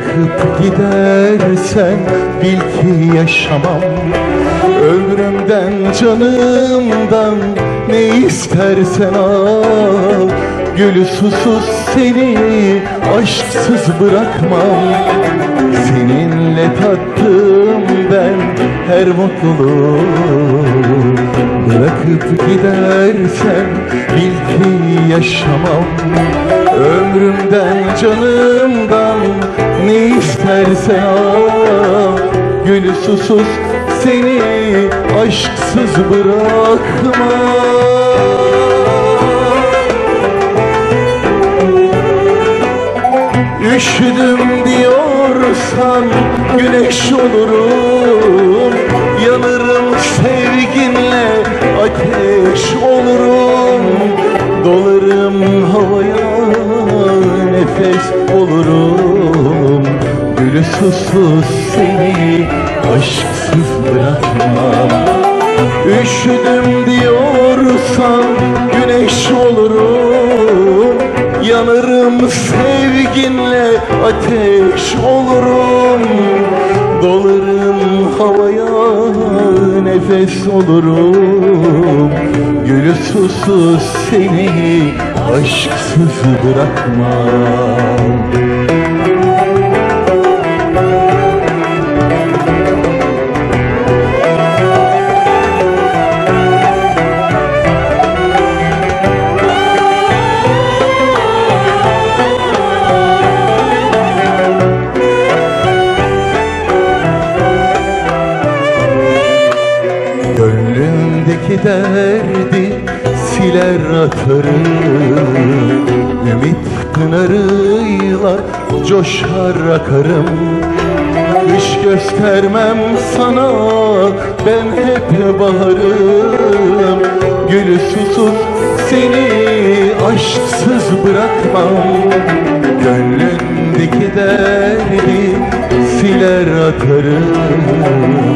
Bırakıp gidersen bil ki yaşamam. Ömrümden canımdan ne istersen al. Gülü susuz seni aşksız bırakmam. Seninle tattım ben her mutluluğu. Bırakıp gidersen bil ki yaşamam Ömrümden canımdan ne istersen al. Gülü susuz seni aşksız bırakmam Üşüdüm diyorsan güneş olurum. Yanırım sevginle ateş olurum. Dolarım nefes olurum. Gülü susuz seni aşksız bırakmam Üşüdüm diyorsan güneş olurum. Yanarım sevginle ateş olurum. Dolarım havaya nefes olurum. Gülü susuz seni aşksız bırakmam derdi siler atarım. Ümit pınarıyla coşar akarım. Kış göstermem sana ben hep baharım. Gülü susuz seni aşksız bırakmam. Gönlümdeki derdi siler atarım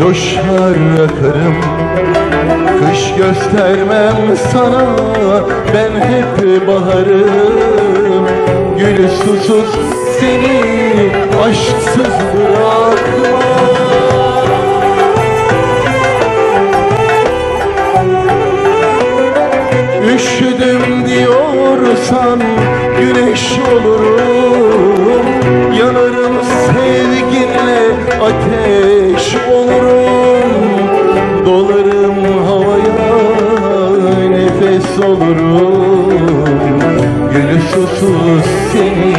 coşar akarım Kış göstermem sana ben hep baharım. Gülü susuz seni aşksız bırakmam. Üşüdüm diyorsan güneş olurum. Yanarım sevginle ateş olurum Dolarım havaya nefes olurum. Gülü susuz seni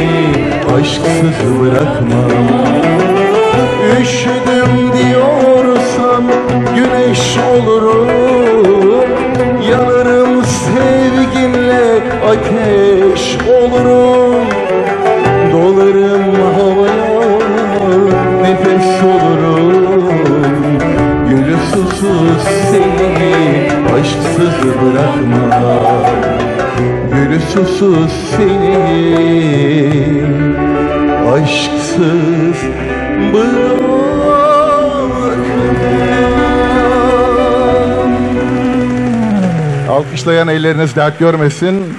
aşksız bırakmam. Üşüdüm diyorsan Gülü susuz seni aşksız bırakmam Alkışlayan elleriniz dert görmesin.